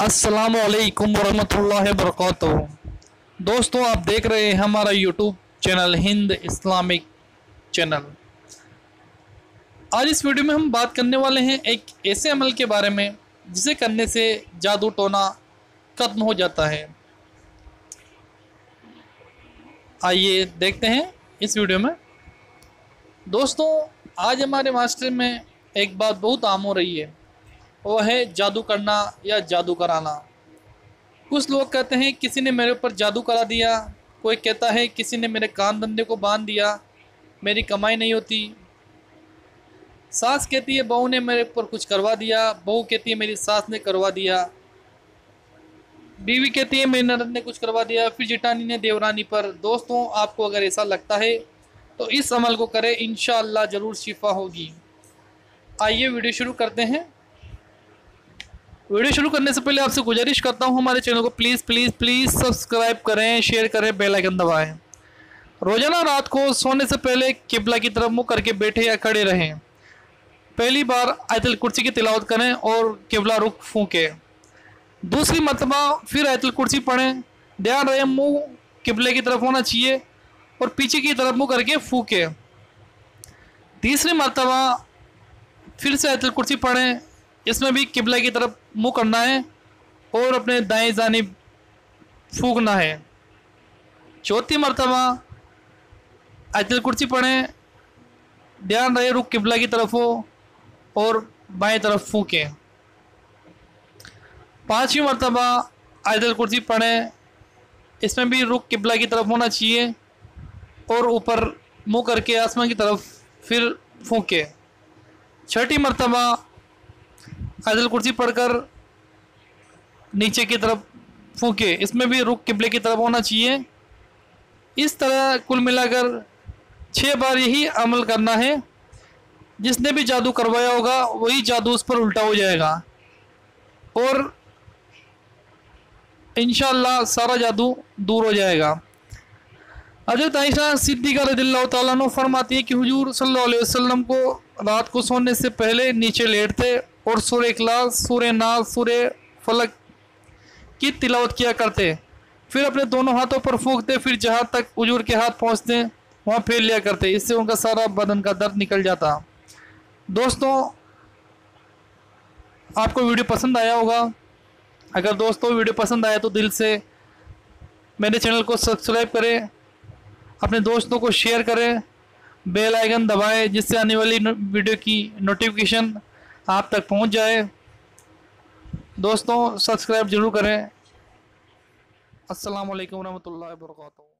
असलकम वरहमल वरक दोस्तों, आप देख रहे हैं हमारा YouTube channel Hind Islamic channel आज इस वीडियो में हम बात करने वाले हैं एक ऐसे अमल के बारे में, जिसे करने से जादू टोना खत्म हो जाता है। आइए देखते हैं इस वीडियो में। दोस्तों, आज हमारे मास्टर में एक बात बहुत आम हो रही है। वो है जादू करना या जादू कराना। कुछ लोग कहते हैं, किसी ने मेरे ऊपर जादू करा दिया। कोई कहता है, किसी ने मेरे कान धंधे को बाँध दिया। मेरी कमाई नहीं होती। सास कहती है, बहू ने मेरे ऊपर कुछ करवा दिया। बहू कहती है, मेरी सास ने करवा दिया। बीवी कहती है, मेरी ननद ने कुछ करवा दिया। फिर जिटानी ने देवरानी पर, दोस्तों, आपको अगर ऐसा लगता है तो इस अमल को करें। इन ज़रूर शिफा होगी। आइए वीडियो शुरू करते हैं। वीडियो शुरू करने से पहले आपसे गुजारिश करता हूँ, हमारे चैनल को प्लीज़ प्लीज़ प्लीज़ सब्सक्राइब करें शेयर करें बेल आइकन दबाएँ। रोज़ाना रात को सोने से पहले किबला की तरफ़ मुँह करके बैठे या खड़े रहें। पहली बार आयतल कुर्सी की तिलावत करें और किबला रुख फूकें। दूसरी मरतबा फिर आयतल कुर्सी पढ़ें। ध्यान रहे, मुँह किबले की तरफ़ होना चाहिए और पीछे की तरफ़ मुँह करके फूकें। तीसरी मरतबा फिर से आयतल कुर्सी पढ़ें। इसमें भी किबला की तरफ़ मुँह करना है और अपने दाएँ जानब फूकना है। चौथी मरतबा आयतल कुर्सी पढ़ें, ध्यान रहे रुख किबला की तरफ़ हो और बाएँ तरफ़ फूकें। पांचवी मरतबा आयतल कुर्सी पढ़ें, इसमें भी रुख किबला की तरफ़ होना चाहिए और ऊपर मुँह करके आसमान की तरफ़ फिर फूके। छठी मरतबा आयतल कुर्सी पढ़कर नीचे की तरफ़ फूके। इसमें भी रुख किबले की तरफ़ होना चाहिए। इस तरह कुल मिलाकर छः बार यही अमल करना है। जिसने भी जादू करवाया होगा, वही जादू उस पर उल्टा हो जाएगा। और इन सारा जादू दूर हो जाएगा। हज़रत आयशा सिद्दीक़ा रदिल्ला तु फरमाती है कि हुजूर सल्लल्लाहु वसल्लम को रात को सोने से पहले नीचे लेटते और सूर्य इखलास सूर्य नाज सूर्य फलक की तिलावत किया करते। फिर अपने दोनों हाथों पर फूकते, फिर जहाँ तक उजूर के हाथ पहुँचते, वहाँ फेर लिया करते। इससे उनका सारा बदन का दर्द निकल जाता। दोस्तों, आपको वीडियो पसंद आया होगा। अगर दोस्तों वीडियो पसंद आया तो दिल से मेरे चैनल को सब्सक्राइब करें, अपने दोस्तों को शेयर करें, बेल आइकन दबाएँ, जिससे आने वाली वीडियो की नोटिफिकेशन आप तक पहुँच जाए। दोस्तों सब्सक्राइब ज़रूर करें। अस्सलाम वालेकुम रहमतुल्लाहि व बरकातहू